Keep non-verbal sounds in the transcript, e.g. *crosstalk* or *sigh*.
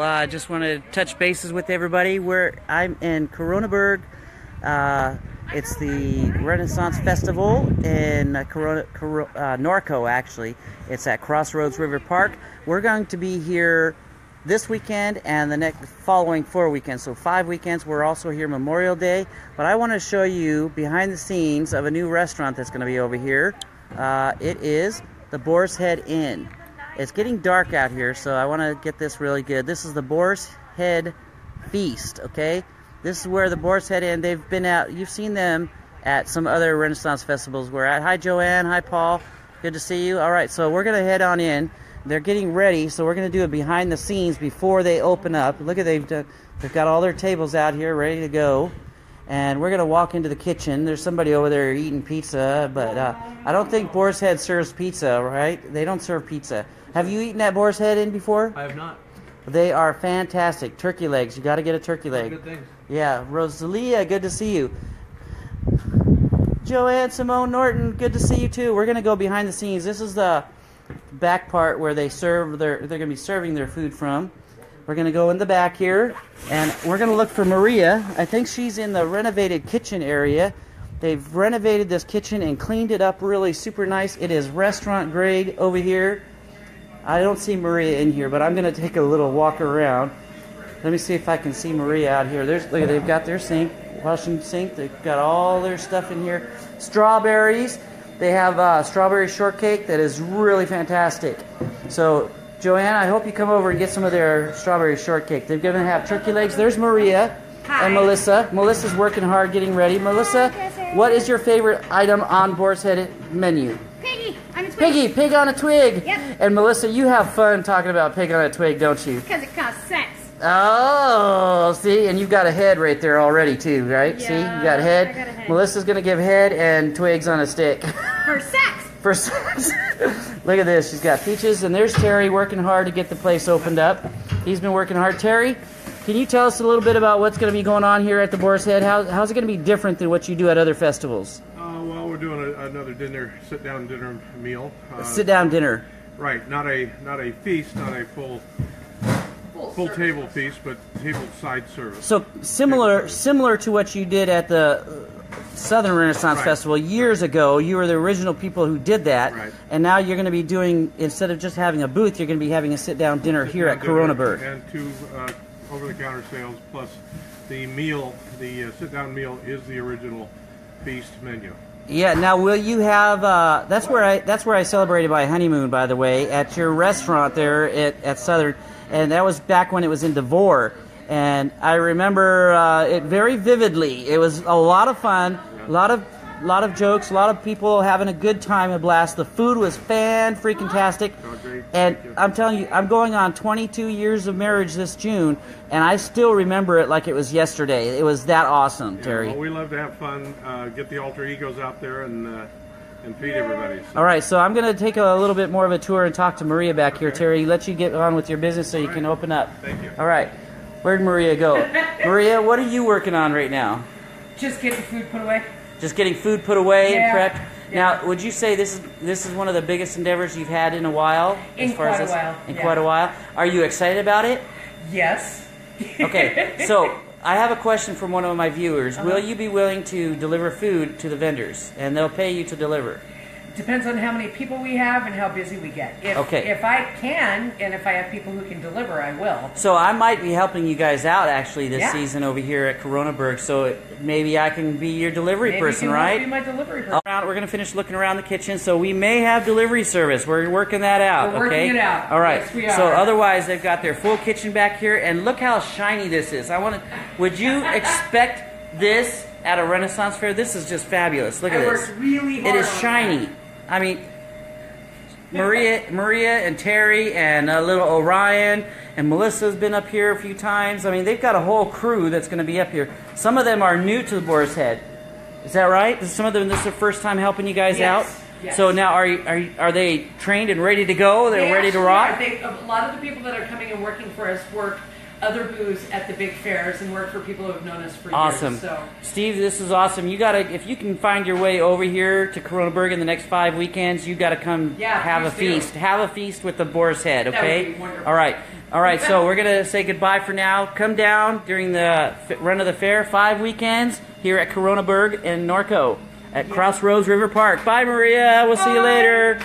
I uh, just want to touch bases with everybody. We're I'm in Koroneburg. Uh, it's the Renaissance Festival in uh, Corona, Cor- uh, Norco. Actually, it's at Crossroads River Park. We're going to be here this weekend and the next following four weekends. So five weekends. We're also here Memorial Day. But I want to show you behind the scenes of a new restaurant that's going to be over here. Uh, it is the Boar's Head Inn. It's getting dark out here, so I want to get this really good. This is the Boar's Head Feast, okay? This is where the Boar's Head Inn, they've been out, you've seen them at some other Renaissance festivals we're at. Hi, Joanne. Hi, Paul. Good to see you. All right, so we're going to head on in. They're getting ready, so we're going to do it behind the scenes before they open up. Look at they've done, they've got all their tables out here ready to go and we're gonna walk into the kitchen. There's somebody over there eating pizza, but uh, I don't think Boar's Head serves pizza, right? They don't serve pizza. Have you eaten at Boar's Head Inn before? I have not. They are fantastic. Turkey legs. You got to get a turkey leg. Good things. Yeah, Rosalia, good to see you. Joanne Simone Norton, good to see you too. We're gonna go behind the scenes. This is the back part where they serve their. They're gonna be serving their food from. We're going to go in the back here, and we're going to look for Maria. I think she's in the renovated kitchen area. They've renovated this kitchen and cleaned it up really super nice. It is restaurant grade over here. I don't see Maria in here, but I'm going to take a little walk around. Let me see if I can see Maria out here. There's look, they've got their sink, washing sink. They've got all their stuff in here. Strawberries. They have uh, strawberry shortcake that is really fantastic. So Joanne, I hope you come over and get some of their strawberry shortcake. They're going to have turkey legs. There's Maria Hi. and Melissa. Melissa's working hard getting ready. Melissa, what is your favorite item on Boar's Head menu? Piggy, on a twig. Piggy, pig on a twig. Yep. And Melissa, you have fun talking about pig on a twig, don't you? Because it costs cents. Oh, see, and you've got a head right there already too, right? Yeah, see, you got head. I got a head. Melissa's gonna give head and twigs on a stick. *laughs* For sex. For sex. *laughs* Look at this. She's got peaches, and there's Terry working hard to get the place opened up. He's been working hard. Terry, can you tell us a little bit about what's going to be going on here at the Boar's Head? How, how's it going to be different than what you do at other festivals? Another dinner, sit-down dinner meal. Uh, Sit down dinner. Right, not a not a feast, not a full full table feast, but table side service. So similar, similar to what you did at the Southern Renaissance Right. Festival years ago. You were the original people who did that, Right. and now you're going to be doing instead of just having a booth, you're going to be having a sit-down dinner here at Sit-down dinner Koroneburg. and two uh, over-the-counter sales plus the meal. The uh, sit-down meal is the original feast menu. Yeah. Now, will you have? Uh, that's where I. That's where I celebrated my honeymoon, by the way, at your restaurant there at, at Southern, and that was back when it was in Devore, and I remember uh, it very vividly. It was a lot of fun, a lot of, lot of jokes, a lot of people having a good time, a blast. The food was fan freaking tastic, Oh, and I'm telling you, I'm going on 22 years of marriage this June, and I still remember it like it was yesterday. It was that awesome, Terry. Well, we love to have fun, uh, get the alter egos out there, and uh, and feed everybody. So, All right, so I'm going to take a little bit more of a tour and talk to Maria back here, Terry. Let you get on with your business so you can open up. Thank you. All right. Where'd Maria go? *laughs* Maria, what are you working on right now? Just get the food put away. Just getting food put away Yeah, and prepped. yeah. Now, would you say this is this is one of the biggest endeavors you've had in a while? In as far as quite a while, In yeah. quite a while. Are you excited about it? Yes. *laughs* Okay. so I have a question from one of my viewers. Uh-huh. Will you be willing to deliver food to the vendors, and they'll pay you to deliver? Depends on how many people we have and how busy we get. If, Okay. If I can, and if I have people who can deliver, I will. So I might be helping you guys out actually this Yeah. season over here at Koroneburg. So maybe I can be your delivery Maybe person, you can right? Be my delivery person. Right, we're gonna finish looking around the kitchen, so we may have delivery service. We're working that out. We're working it out. All right. Yes, we are. So otherwise, they've got their full kitchen back here, and look how shiny this is. I want to. Would you *laughs* expect this at a Renaissance fair? This is just fabulous. Look I at this. really It is shiny. I mean, Maria, Maria, and Terry, and uh, little Orion, and Melissa's been up here a few times. I mean, they've got a whole crew that's going to be up here. Some of them are new to the Boar's Head. Is that right? Some of them this is their first time helping you guys Yes, out. yes. So now are you, are are they trained and ready to go? They're They ready to rock. They, a lot of the people that are coming and working for us work other booths at the big fairs and work for people who have known us for Awesome, years. So Steve. This is awesome. You gotta if you can find your way over here to Koroneburg in the next five weekends, you gotta come Yeah, have a do. feast. Have a feast with the Boar's Head. would Okay. be wonderful. All right. All right, so we're gonna say goodbye for now. Come down during the run of the fair, five weekends here at Koroneburg in Norco at Crossroads River Park. Bye, Maria. We'll see you later.